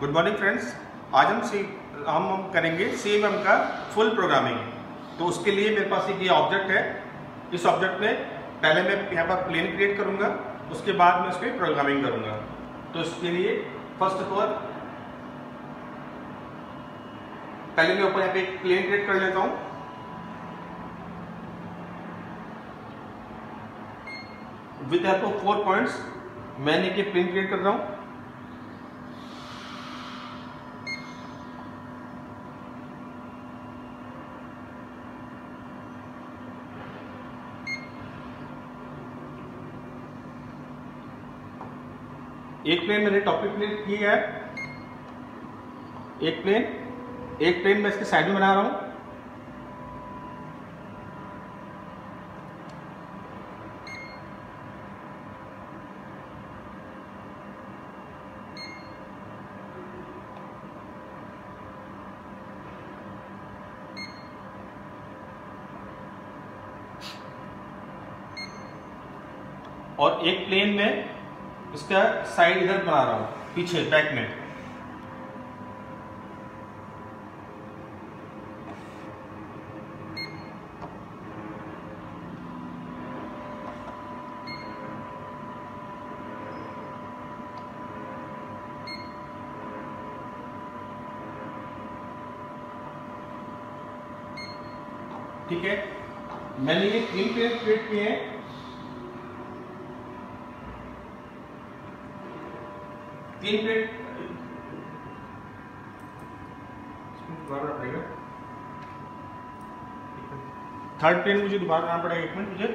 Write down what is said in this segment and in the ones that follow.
Good morning friends आज हम सी हम हम करेंगे सी का फुल प्रोग्रामिंग तो उसके लिए मेरे पास एक ये ऑब्जेक्ट है। इस ऑब्जेक्ट में पहले मैं यहाँ पर प्लेन क्रिएट करूँगा, उसके बाद मैं उस पर प्रोग्रामिंग करूँगा। तो इसके लिए फ़र्स्ट ऑफ़ ऑल पहले मैं ऊपर यहाँ पे एक प्लेन क्रिएट कर लेता हूँ। With help of four points मैंने एक प्लेन क्रिएट कर रहा हूँ एक प्लेन मैंने टॉपिक प्लेन किया है। एक प्लेन एक प्लेन मैं इसके साइड में बना रहा हूँ। और एक प्लेन में इसका साइड इधर बना रहा हूँ, पीछे बैक में। ठीक है? मैंने ये तीन प्लेन क्रिएट किए हैं। तीन प्लेट पड़ेगा थर्ड प्लेट मुझे दोबारा करना पड़ेगा। एक मिनट मुझे।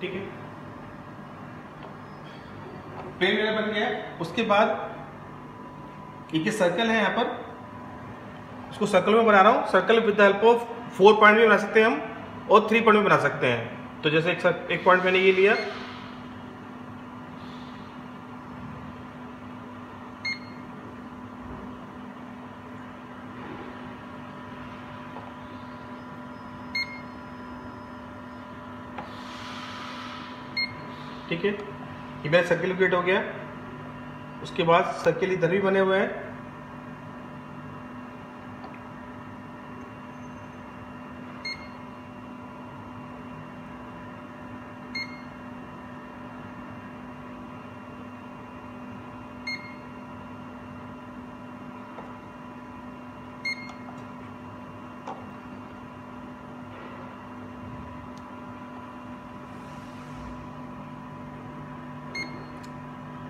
ठीक है? प्लेन मेरा बन गया। उसके बाद एक सर्कल है यहाँ पर। इसको सर्कल में बना रहा हूँ। Circle with the help of four point भी बना सकते हैं हम और थ्री पॉइंट भी बना सकते हैं। तो जैसे एक एक पॉइंट मैंने ये लिया। ठीक है। ये मेरा सर्किल क्रिएट हो गया। उसके बाद सर्किल इधर भी बने हुए हैं।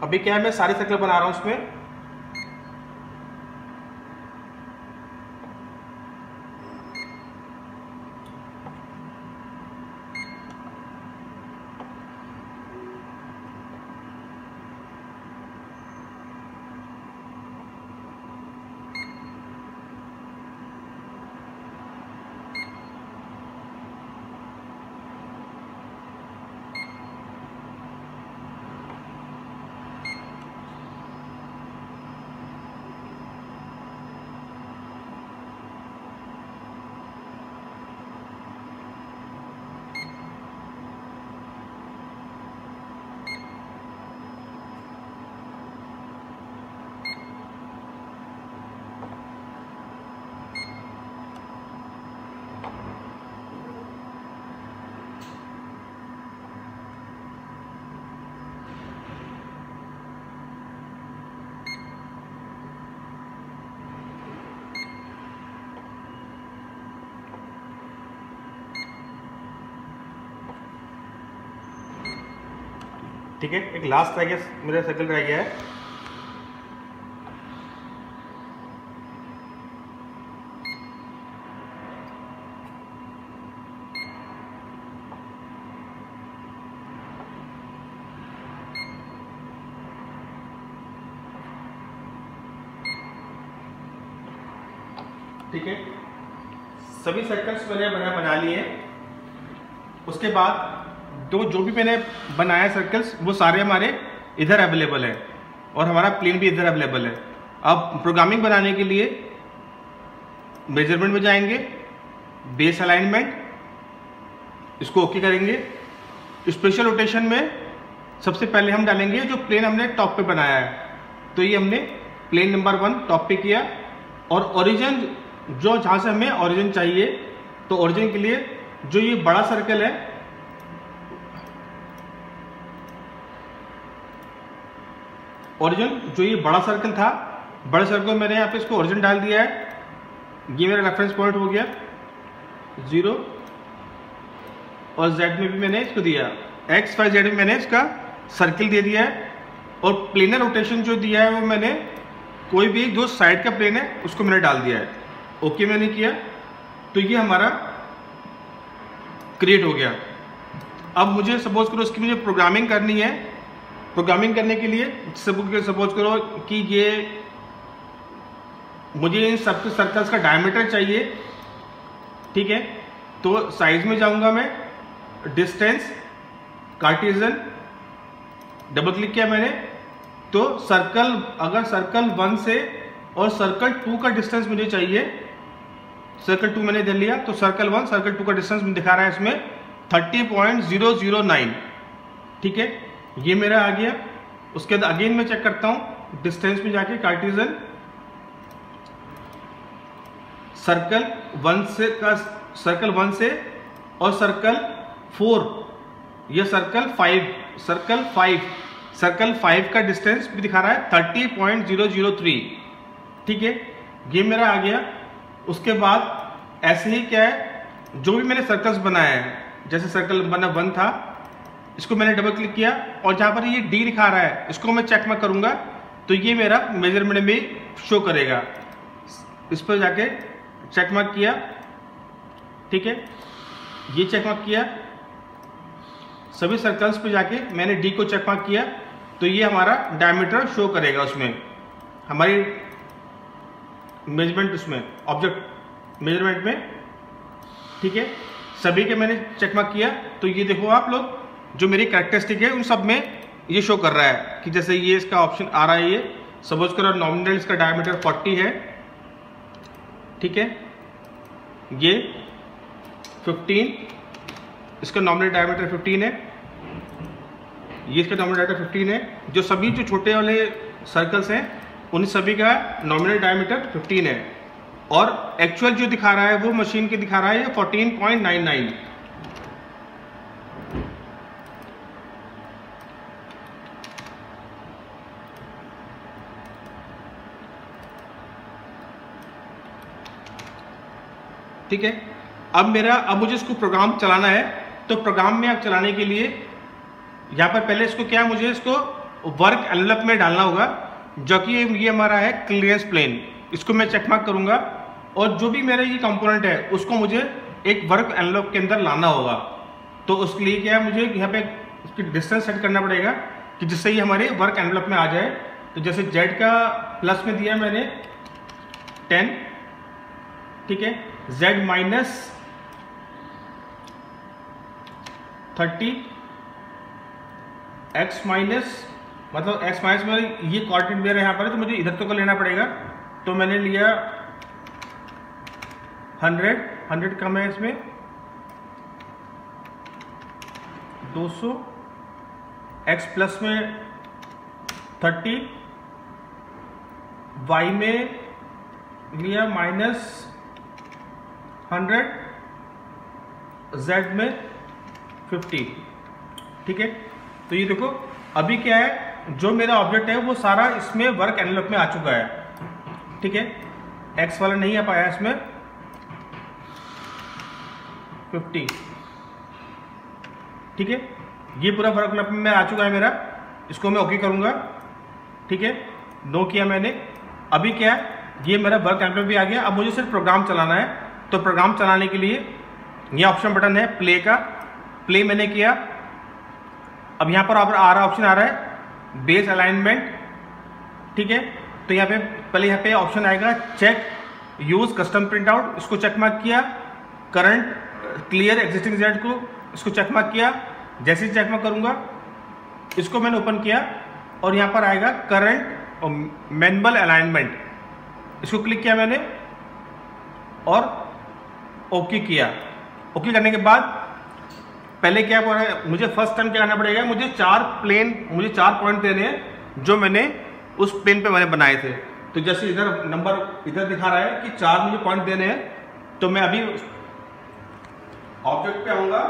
अभी क्या है मैं सारे सर्कल बना रहा हूँ उसमें ठीक है, एक लास्ट रह गया, मेरा सर्कल रह गया है। ठीक है, सभी सर्कल्स मैंने बना बना लिए उसके बाद दो जो भी मैंने बनाया सर्कल्स वो सारे हमारे इधर अवेलेबल है और हमारा प्लेन भी इधर अवेलेबल है। अब प्रोग्रामिंग बनाने के लिए मेज़रमेंट में जाएँगे बेस अलाइनमेंट इसको ओके करेंगे। स्पेशल रोटेशन में सबसे पहले हम डालेंगे जो प्लेन हमने टॉप पे बनाया है। तो ये हमने प्लेन नंबर वन टॉप पे किया और ओरिजिन जो जहाँ से हमें ओरिजिन चाहिए तो ओरिजिन के लिए जो ये बड़ा सर्कल है ओरिजिन जो ये बड़ा सर्कल था, बड़े सर्कल मैंने यहाँ पे इसको ओरिजिन डाल दिया है। ये मेरा रेफरेंस पॉइंट हो गया। ज़ीरो और जेड में भी मैंने इसको दिया। एक्स वाई जेड में मैंने इसका सर्किल दे दिया है। और प्लेनर रोटेशन जो दिया है वो मैंने कोई भी जो साइड का प्लेन है, उसको मैंने डाल दिया है। ओके मैंने किया। तो ये हमारा क्रिएट हो गया। अब मुझे सपोज़ करो उसकी मुझे प्रोग्रामिंग करनी है। प्रोग्रामिंग करने के लिए सपोज़ करो कि ये मुझे इन सब सर्कल्स का डायमीटर चाहिए, ठीक है? तो साइज़ में जाऊँगा मैं डिस्टेंस कार्टिजन डबल क्लिक किया मैंने तो सर्कल अगर सर्कल वन से और सर्कल टू का डिस्टेंस मुझे चाहिए सर्कल टू मैंने दे लिया तो सर्कल वन सर्कल टू का डिस्टेंस दिखा रहा है इसमें thirty point zero zero nine ठीक है? ये मेरा आ गया। उसके बाद अगेन मैं चेक करता हूँ। डिस्टेंस में जाके कार्टिजन सर्कल वन से का सर्कल वन से और सर्कल फोर ये circle five circle five circle five का डिस्टेंस भी दिखा रहा है thirty point zero zero three ठीक है? ये मेरा आ गया। उसके बाद ऐसे ही क्या है? जो भी मैंने सर्कल्स बनाया है, जैसे सर्कल बना वन था इसको मैंने डबल क्लिक किया और जहाँ पर ये डी दिखा रहा है, इसको मैं चेक में करूँगा तो ये मेरा मेज़रमेंट में शो करेगा। इस पर जाके चेक मार्क किया, ठीक है? ये चेक मार्क किया। सभी सर्कल्स पे जाके मैंने डी को चेक मार्क किया तो ये हमारा डायमीटर शो करेगा उसमें। हमारी मेज़रमेंट उसमें ऑब्जेक्ट मेज़रमेंट में, ठीक है? सभी के मैंने चेक मार्क किया तो ये देखो आप लोग जो मेरी कैरेक्टरिस्टिक है, उन सब में ये शो कर रहा है कि जैसे ये इसका ऑप्शन आ रहा है ये। सपोज़ करो नॉमिनल इसका डायमीटर 40 है, ठीक है? ये 15 इसका नॉमिनल डायमीटर 15 है। ये इसका नॉमिनल डायमीटर 15 है। जो सभी जो छोटे वाले सर्कल्स हैं, उन सभी का नॉमिनल डायमीटर 15 है। और एक्चुअल जो दिखा रहा है, वो मशीन के दिखा रहा है, ये 14.99 ठीक है? अब मेरा, अब मुझे इसको प्रोग्राम चलाना है। तो प्रोग्राम में अब चलाने के लिए यहाँ पर पहले इसको क्या है मुझे इसको वर्क एनवलप में डालना होगा, जो कि ये हमारा है क्लियरेंस प्लेन इसको मैं चेक मार्क करूँगा और जो भी मेरा ये कंपोनेंट है, उसको मुझे एक वर्क एनवलप के अंदर लाना होगा। तो उसके लिए क्या है, मुझे यहाँ पे उसकी डिस्टेंस सेट करना पड़ेगा कि जिससे ये हमारे वर्क एनवलप में आ जाए। तो जैसे जेड का प्लस में दिया मैंने टेन ठीक है? Z minus thirty x minus मतलब x माइनस में ये कॉर्डिनेट मेरा यहाँ पर है तो मुझे इधर तो लेना पड़ेगा। तो मैंने लिया हंड्रेड हंड्रेड कम है इसमें। दो सौ एक्स प्लस में थर्टी वाई में लिया माइनस हंड्रेड जेड में फिफ्टी ठीक है? तो ये देखो, अभी क्या है? जो मेरा ऑब्जेक्ट है, वो सारा इसमें वर्क एनवलप में आ चुका है। ठीक है? एक्स वाला नहीं आ पाया इसमें। फिफ्टी ठीक है? ये पूरा वर्क एनवलप में आ चुका है मेरा। इसको मैं ओके करूँगा। ठीक है? नो किया मैंने। अभी क्या है? ये मेरा वर्क एनवलप भी आ गया। अब मुझे सिर्फ़ प्रोग्राम चलाना है। तो प्रोग्राम चलाने के लिए ये ऑप्शन बटन है प्ले का। प्ले मैंने किया। अब यहाँ पर आ रहा ऑप्शन आ रहा है बेस अलाइनमेंट ठीक है? तो यहाँ पे पहले यहाँ पे ऑप्शन आएगा check use custom print out इसको चेक मार्क किया। करंट क्लियर एग्जिस्टिंग जेड को इसको चेक मार्क किया। जैसे ही चेक मार्क करूँगा, इसको मैंने ओपन किया। और यहाँ पर आएगा करंट और मैनुअल अलाइनमेंट इसको क्लिक किया मैंने। और ओके किया। ओके करने के बाद पहले क्या मुझे फ़र्स्ट टाइम क्या करना पड़ेगा, मुझे चार प्लेन मुझे चार पॉइंट देने हैं जो मैंने उस प्लेन पे मैंने बनाए थे। तो जैसे इधर नंबर इधर दिखा रहा है कि चार मुझे पॉइंट देने हैं तो मैं अभी ऑब्जेक्ट पे आऊँगा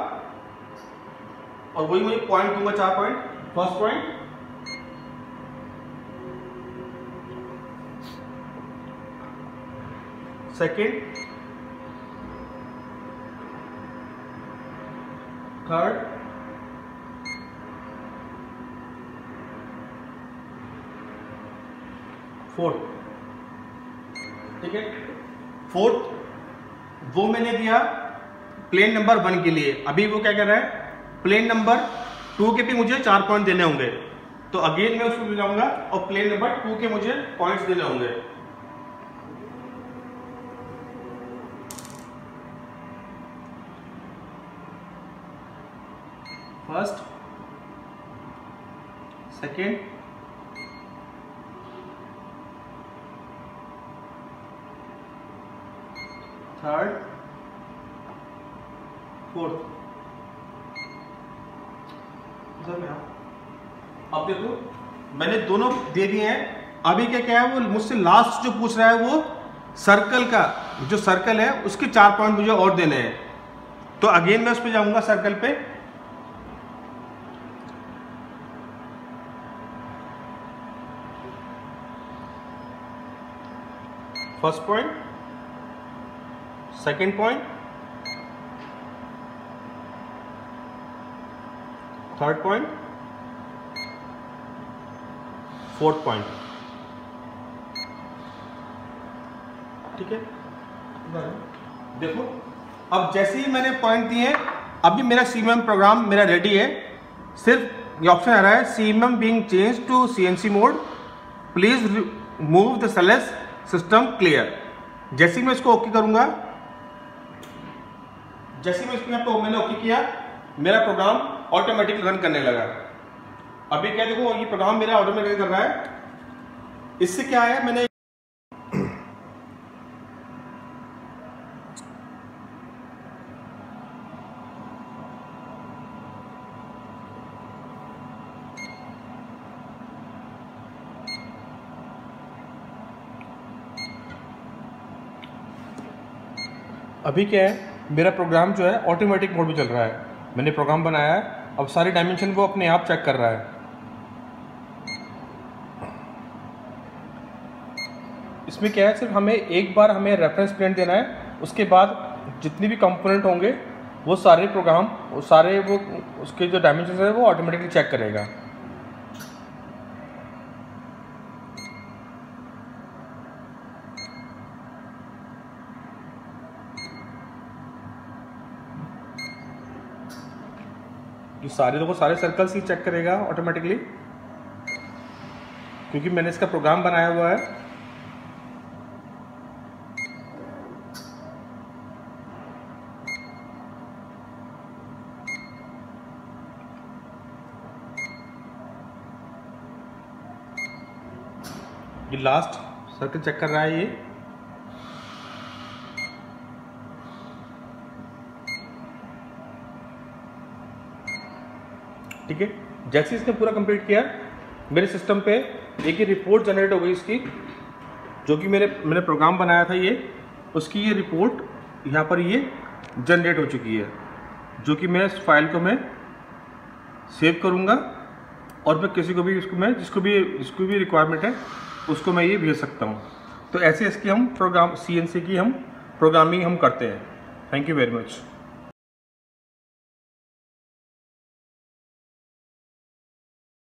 और वही मुझे पॉइंट दूँगा चार point first point second third fourth ठीक है? फोर्थ वो मैंने दिया प्लेन नंबर वन के लिए। अभी वो क्या कह रहा है? प्लेन नंबर टू के भी मुझे चार पॉइंट देने होंगे। तो अगेन मैं उसको जाऊँगा और प्लेन नंबर टू के मुझे पॉइंट्स देने होंगे। फ़र्स्ट सेकेंड थर्ड फोर्थ अब देखो, मैंने दोनों दे दिए हैं। अभी क्या क्या है वो मुझसे लास्ट जो पूछ रहा है वो सर्कल का, जो सर्कल है, उसके चार पॉइंट मुझे और देने हैं। तो अगेन मैं उस पर जाऊँगा सर्कल पे। First point second point third point fourth point ठीक है? देखो, अब जैसे ही मैंने पॉइंट दिए अभी मेरा सीएमएम प्रोग्राम मेरा रेडी है। सिर्फ़ ये ऑप्शन आ रहा है CMM being change to CNC mode please move the sales system clear. जैसे मैं इसको ओके करूँगा, जैसे मैं इसको यहाँ पे मैंने ओके किया, मेरा प्रोग्राम ऑटोमेटिक रन करने लगा। अभी क्या देखो, ये प्रोग्राम मेरा ऑटोमेटिक कर रहा है। इससे क्या है, मैंने अभी क्या है, मेरा प्रोग्राम जो है ऑटोमेटिक मोड में चल रहा है। मैंने प्रोग्राम बनाया है, अब सारी डायमेंशन वो अपने आप चेक कर रहा है। इसमें क्या है, सिर्फ़ हमें एक बार हमें रेफरेंस प्रिंट देना है, उसके बाद जितने भी कंपोनेंट होंगे, वो सारे प्रोग्राम वो सारे वो, उसके जो डायमेंशन है, वो ऑटोमेटिकली चेक करेगा। ये सारे देखो सारे सर्कल्स ही चेक करेगा ऑटोमेटिकली क्योंकि मैंने इसका प्रोग्राम बनाया हुआ है। ये लास्ट सर्कल चेक कर रहा है ये ठीक है जैसे इसने पूरा कंप्लीट किया, मेरे सिस्टम पे एक ही रिपोर्ट जनरेट हो गई इसकी, जो कि मेरे, मैंने प्रोग्राम बनाया था ये, उसकी ये रिपोर्ट यहाँ पर ये जनरेट हो चुकी है, जो कि मैं इस फ़ाइल को मैं सेव करूँगा और मैं किसी को भी इसको, मैं जिसको भी जिसको भी रिक्वायरमेंट है, उसको मैं ये भेज सकता हूँ। तो ऐसे इसकी हम प्रोग्राम सीएनसी की हम प्रोग्रामिंग हम करते हैं। Thank you very much